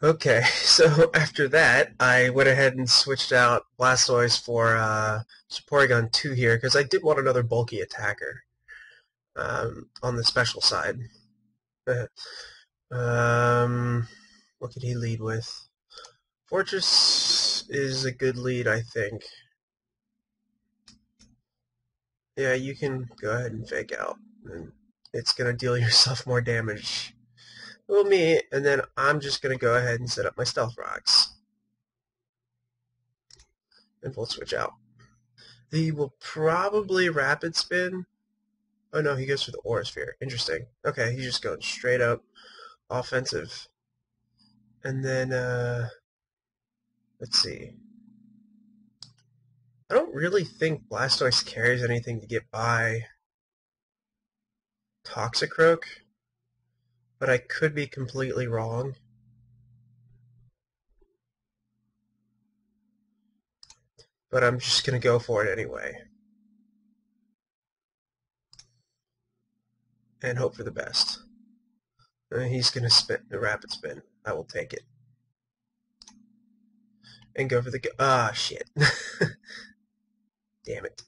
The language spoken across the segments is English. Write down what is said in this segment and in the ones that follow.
Okay, so after that, I went ahead and switched out Blastoise for uh, Porygon 2 here, because I did want another bulky attacker um, on the special side. um, what could he lead with? Forretress is a good lead, I think. Yeah, you can go ahead and fake out. And it's going to deal yourself more damage little me, and then I'm just going to go ahead and set up my stealth rocks. And we'll switch out. He will probably rapid spin. Oh no, he goes for the aura sphere. Interesting. Okay, he's just going straight up offensive. And then, uh, let's see. I don't really think Blastoise carries anything to get by Toxicroak but I could be completely wrong. But I'm just going to go for it anyway. And hope for the best. And uh, he's going to spin the rapid spin. I will take it. And go for the... Ah, shit. Damn it.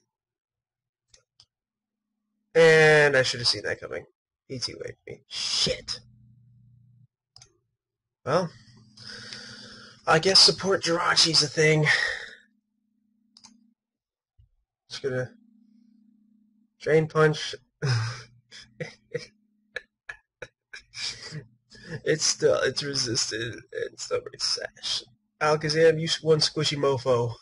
And I should have seen that coming. Easy way. Shit. Well, I guess support Jirachi's a thing. Just gonna drain punch. it's still it's resisted and stubborn sash. Alakazam, you one squishy mofo.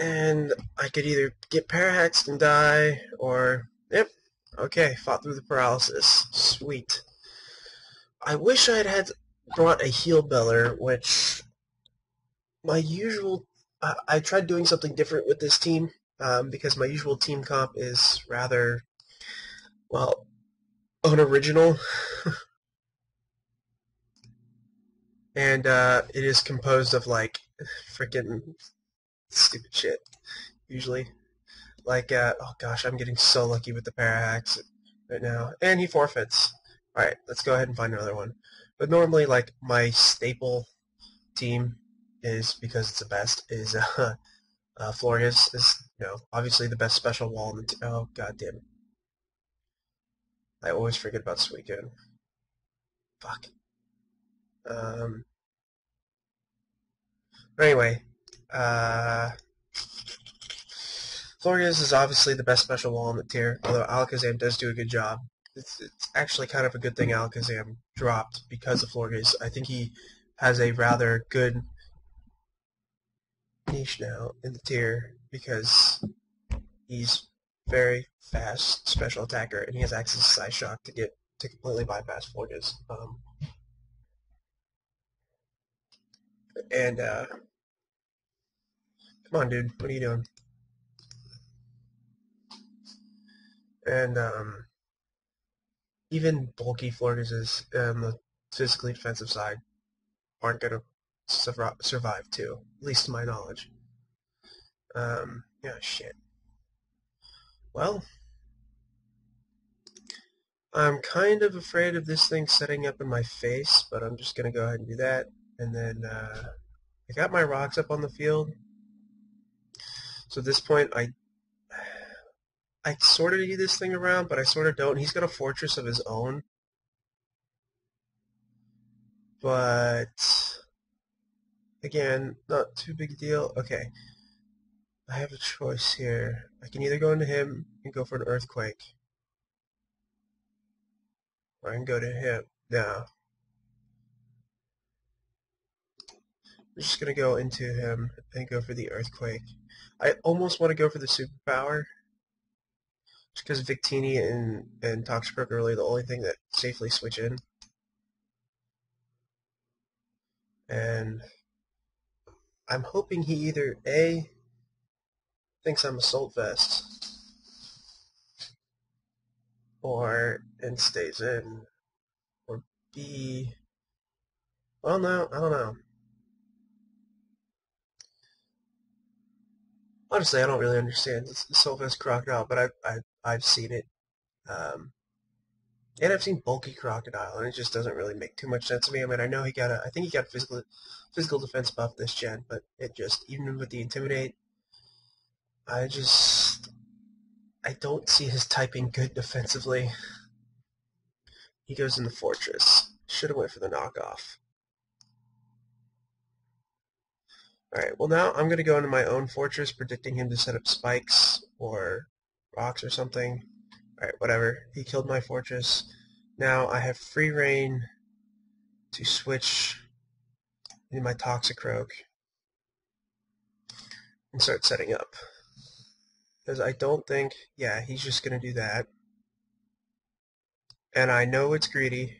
and I could either get parahexed and die, or, yep, okay, fought through the paralysis. Sweet. I wish I had brought a heal beller, which my usual, I, I tried doing something different with this team, um, because my usual team comp is rather, well, unoriginal. and uh, it is composed of like freaking stupid shit, usually. Like, uh, oh gosh, I'm getting so lucky with the Parahax right now. And he forfeits. Alright, let's go ahead and find another one. But normally, like, my staple team is, because it's the best, is, uh, uh Florges is, you know, obviously the best special wall in the team. Oh, god damn it. I always forget about Suicune. Fuck. Um, anyway, uh, Florges is obviously the best special wall in the tier, although Alakazam does do a good job. It's, it's actually kind of a good thing Alakazam dropped because of Florges. I think he has a rather good niche now in the tier because he's very fast special attacker and he has access to Psyshock to get to completely bypass Florges. Um, and uh, Come on, dude. What are you doing? And um, even bulky Florises on the physically defensive side aren't going to survive too, at least to my knowledge. Um, yeah, shit. Well, I'm kind of afraid of this thing setting up in my face, but I'm just going to go ahead and do that. And then uh, I got my rocks up on the field. So at this point, I I sort of need this thing around, but I sort of don't. He's got a Forretress of his own. But, again, not too big a deal. Okay, I have a choice here. I can either go into him and go for an earthquake. Or I can go to him. Now, I'm just going to go into him and go for the earthquake. I almost want to go for the superpower. Just because Victini and, and Toxicroak are really the only thing that safely switch in. And I'm hoping he either A, thinks I'm Assault Vest, or, and stays in, or B, well no, I don't know. honestly, I don't really understand the Sylvanus Krookodile, but I've, I've, I've seen it. Um, And I've seen Bulky Krookodile, and it just doesn't really make too much sense to me. I mean, I know he got a, I think he got a physical, physical defense buff this gen, but it just, even with the Intimidate, I just, I don't see his typing good defensively. He goes in the Forretress. Should have went for the knockoff. Alright, well now I'm going to go into my own Forretress, predicting him to set up spikes or rocks or something. Alright, whatever. He killed my Forretress. Now I have free reign to switch into my Toxicroak and start setting up. Because I don't think, yeah, he's just going to do that. And I know it's greedy.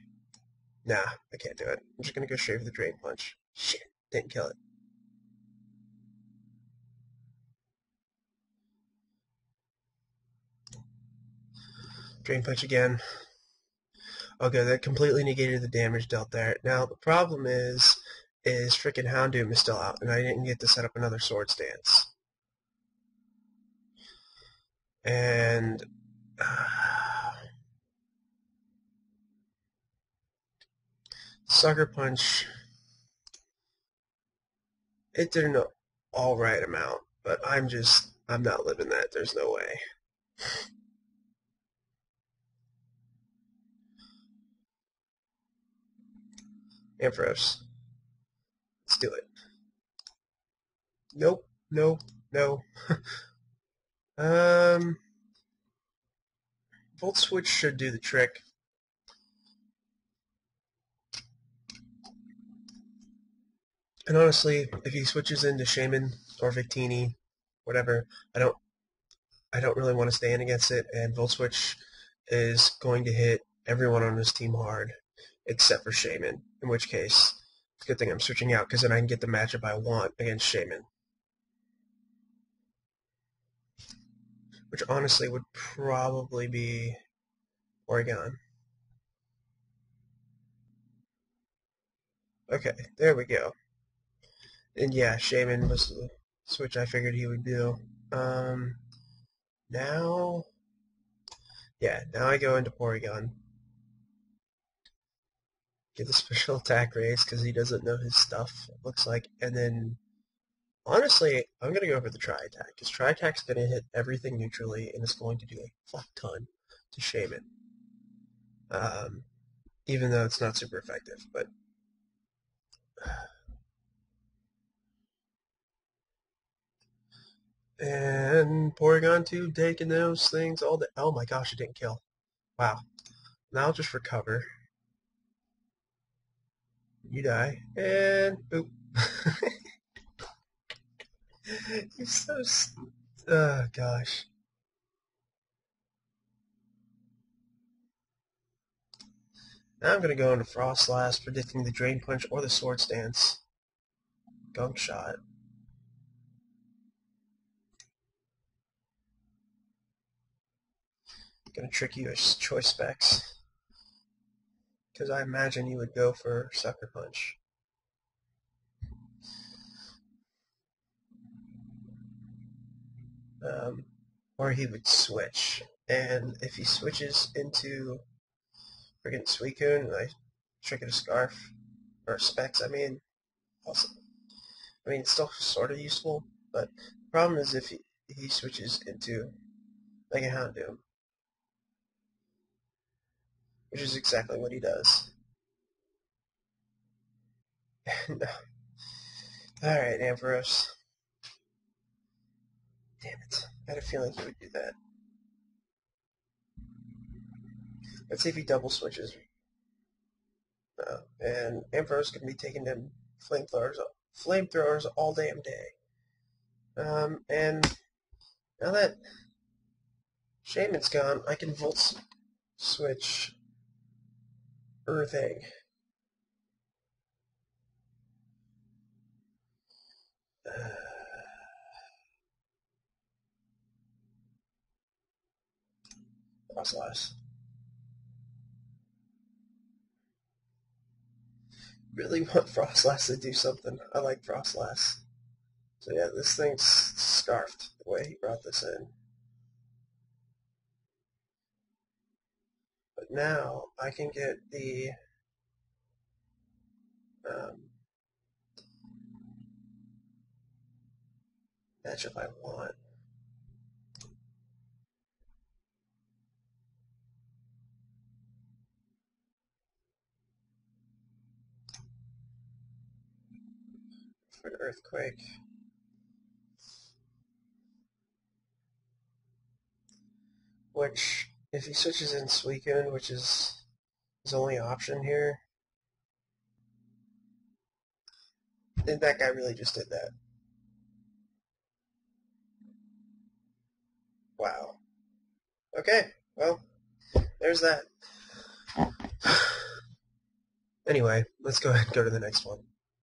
Nah, I can't do it. I'm just going to go straight for the Drain Punch. Shit, didn't kill it. Drain Punch again. Okay, that completely negated the damage dealt there. Now, the problem is, is freaking Houndoom is still out, and I didn't get to set up another Swords Dance. And... Uh, Sucker Punch... It did an alright amount, but I'm just... I'm not living that. There's no way. Ampharos. Let's do it. Nope, no, no. um, Volt Switch should do the trick. And honestly, if he switches into Shaymin or Victini, whatever, I don't I don't really want to stand against it, and Volt Switch is going to hit everyone on his team hard except for Shaymin, in which case it's a good thing I'm switching out because then I can get the matchup I want against Shaymin. Which honestly would probably be Oregon. Okay, there we go. And yeah, Shaymin was the switch I figured he would do. Um, now, yeah, now I go into Porygon get the special attack raise because he doesn't know his stuff, it looks like. And then, honestly, I'm going to go for the Tri-Attack because Tri-Attack's going to hit everything neutrally and it's going to do a fuck ton to Shaymin. Um, even though it's not super effective, but... And Porygon 2 taking those things all day. Oh my gosh, it didn't kill. Wow. Now just recover you die, and boop. You're so, oh gosh. Now I'm going to go into Froslass, predicting the Drain Punch or the Swords Dance. Gunk Shot. Gonna trick you as choice specs because I imagine you would go for Sucker Punch. Um, or he would switch. And if he switches into friggin' Suicune I trick it a Scarf, or Specs, I mean, awesome. I mean, it's still sort of useful, but the problem is if he, he switches into Mega Houndoom, which is exactly what he does. no. Alright, Ampharos. Damn it. I had a feeling he would do that. Let's see if he double switches. No. And Ampharos can be taking them flamethrowers, flamethrowers all damn day. Um, and now that Shaymin's gone, I can Volt switch earthing. Really want Froslass to do something. I like Froslass. So yeah, this thing's scarfed the way he brought this in. Now I can get the um, matchup I want. For an earthquake. Which, if he switches in Suicune, which is his only option here, then that guy really just did that. Wow. Okay, well, there's that. Anyway, let's go ahead and go to the next one.